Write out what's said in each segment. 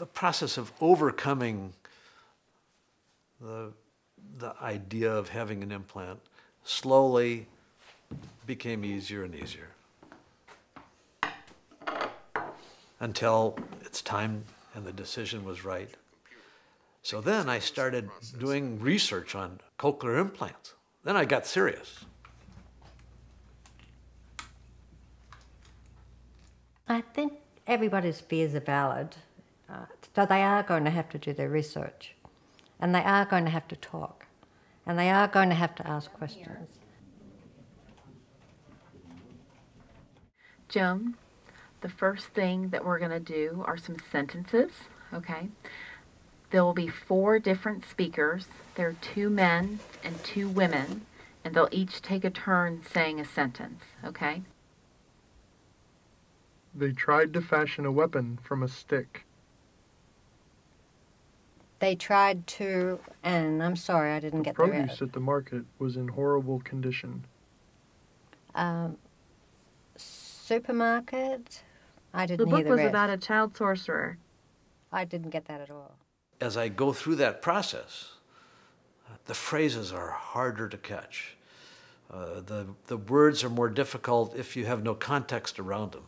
the process of overcoming the, the idea of having an implant slowly became easier and easier. Until it's time and the decision was right. So then I started doing research on cochlear implants. Then I got serious. I think everybody's fears are valid. Uh, so they are going to have to do their research. And they are going to have to talk. And they are going to have to ask questions. Joan, the first thing that we're going to do are some sentences, okay? There will be four different speakers. There are two men and two women, and they'll each take a turn saying a sentence, okay? They tried to fashion a weapon from a stick. They tried to, and I'm sorry, I didn't The get the produce at the market was in horrible condition. um, supermarket. I didn't book hear the book was rest. about a child sorcerer. I didn't get that at all. As I go through that process, the phrases are harder to catch. Uh, the, the words are more difficult if you have no context around them.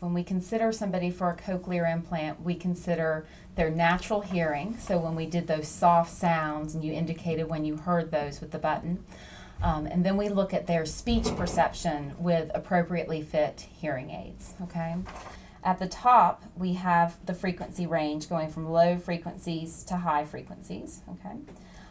When we consider somebody for a cochlear implant, we consider their natural hearing. So when we did those soft sounds, and you indicated when you heard those with the button. Um, and then we look at their speech perception with appropriately fit hearing aids. Okay. At the top, we have the frequency range going from low frequencies to high frequencies. Okay.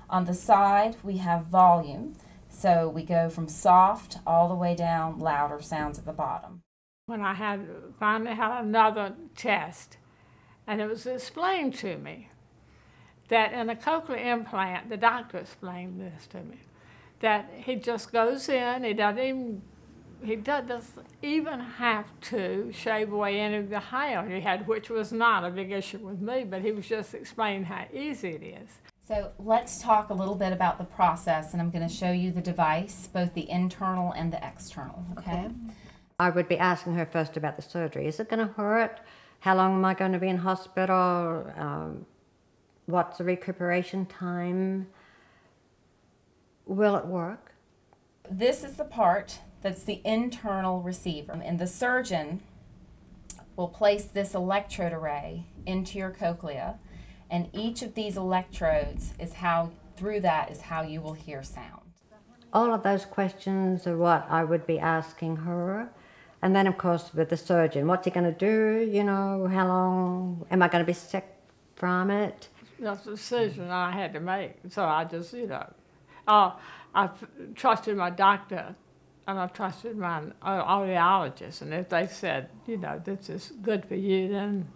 On the side, we have volume. So we go from soft all the way down louder sounds at the bottom. When I had finally had another test, and it was explained to me that in a cochlear implant, the doctor explained this to me, that he just goes in, he doesn't even he doesn't even have to shave away any of the hair he had, which was not a big issue with me, but he was just explaining how easy it is. So let's talk a little bit about the process, and I'm going to show you the device, both the internal and the external. Okay. I would be asking her first about the surgery. Is it going to hurt? How long am I going to be in hospital? Um, what's the recuperation time? Will it work? This is the part that's the internal receiver, and the surgeon will place this electrode array into your cochlea, and each of these electrodes is how through that is how you will hear sound. All of those questions are what I would be asking her. And then, of course, with the surgeon, what's he going to do? You know, how long? Am I going to be sick from it? That's a decision I had to make. So I just, you know, uh, I f- trusted my doctor and I trusted my audiologist. And if they said, you know, this is good for you, then,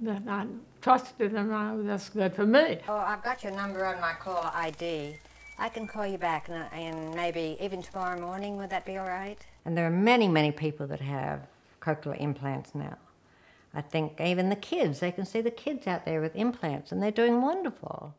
then I trusted them. I, that's good for me. Oh, I've got your number on my call ID. I can call you back and, and maybe even tomorrow morning. Would that be all right? And there are many, many people that have cochlear implants now. I think even the kids, they can see the kids out there with implants and they're doing wonderful.